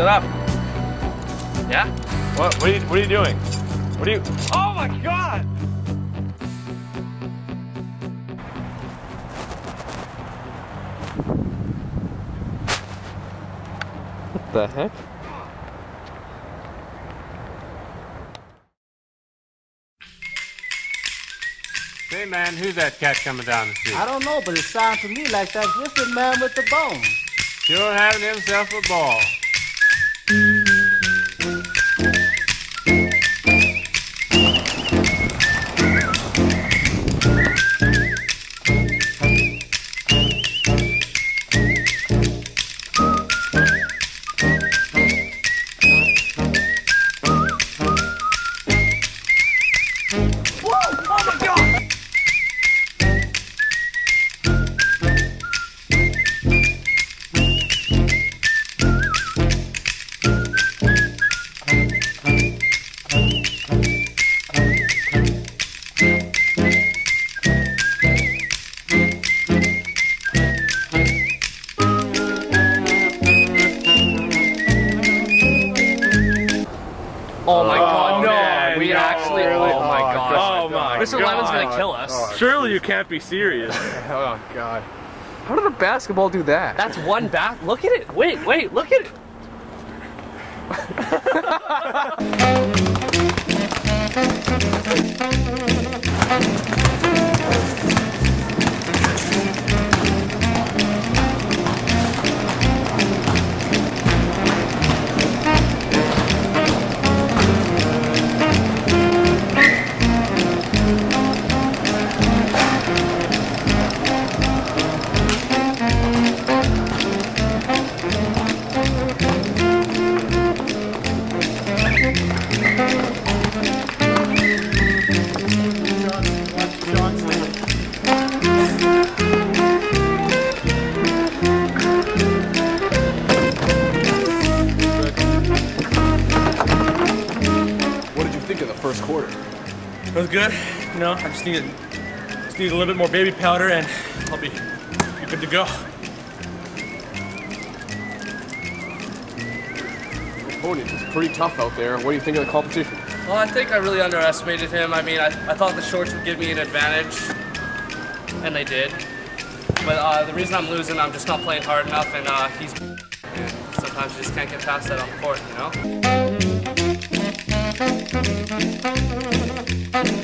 Shut up. Yeah? What? What are you, what are you doing? What are you? Oh my God! What the heck? Hey man, who's that cat coming down the street? I don't know, but it sounds to me like that whipping man with the bone. Sure having himself a ball. Gosh. Oh my Mr. Lemon's gonna kill us. Oh, Surely you can't be serious. Oh god. How did a basketball do that? That's one bath. Look at it. Wait, wait, look at it. first quarter? It was good. You know, I just need just need a little bit more baby powder and I'll be, be good to go. Opponent is pretty tough out there. What do you think of the competition? Well, I think I really underestimated him. I mean, I, I thought the shorts would give me an advantage, and they did. But uh, the reason I'm losing, I'm just not playing hard enough, and uh, he's. Sometimes you just can't get past that on the court, you know? Thank you.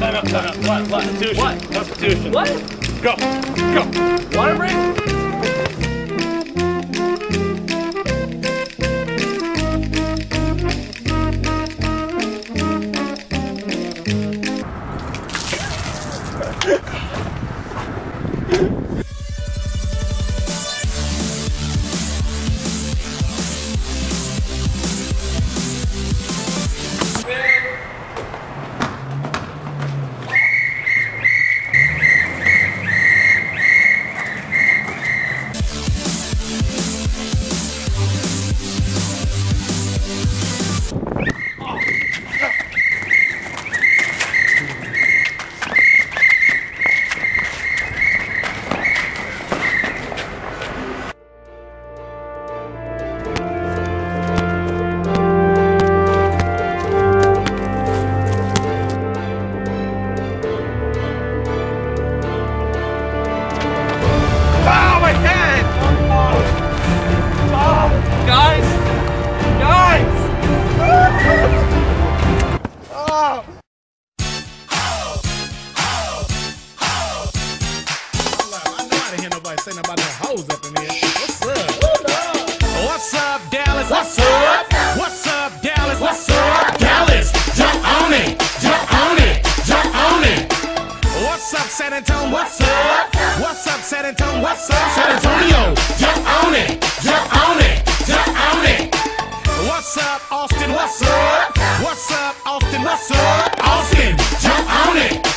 Time out, time out. What? What? Constitution. What? Constitution. What? Go. Go. Water break? I didn't hear nobody say nothing about no hoes up in here. What's up? What's up, Dallas? What's up? What's up, Dallas? What's up, Dallas? Jump on it, jump on it, jump on it. What's up, San Antonio? What's up? What's up, San Antonio? What's up, San Antonio? Jump on it, jump on it, jump on it. What's What's up, Austin? What's up? What's up, Austin? What's up? Austin, jump on it, jump